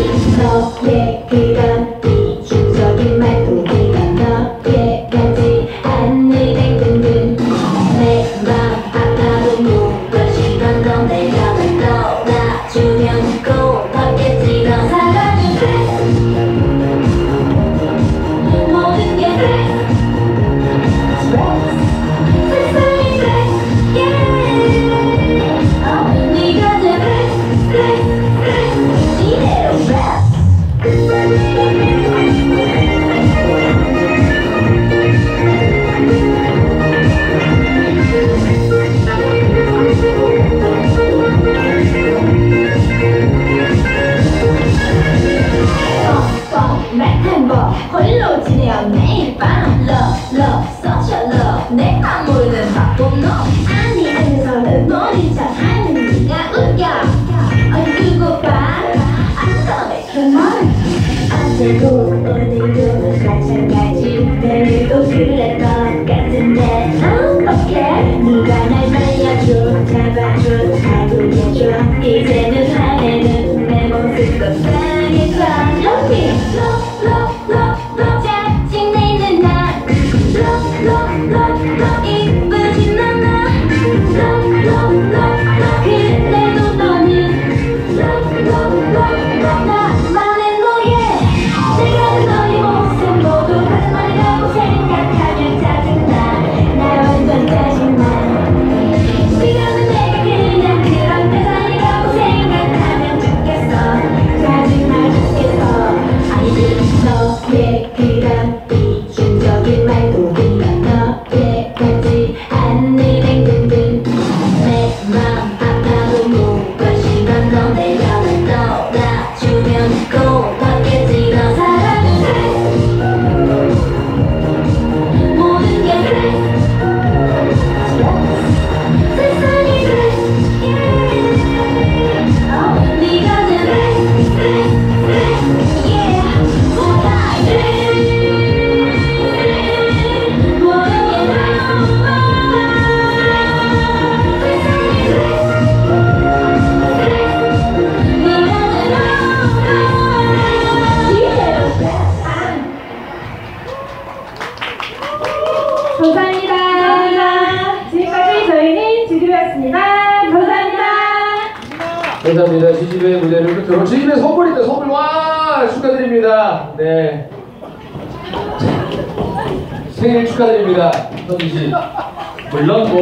Stop, yeah, 오늘도 오늘도 마찬가지 내일도 술을 할것 같은데 어? 어때? 네가 날려 줘. 잡아줘 다독여줘 이제는 하늘은 내 모습도 하겠습니다. 감사합니다. 감사합니다. 지지배 무대를 끝으로 지지배 선물 있다 선물 와 축하드립니다. 네. 생일 축하드립니다. 서지씨 물론 뭐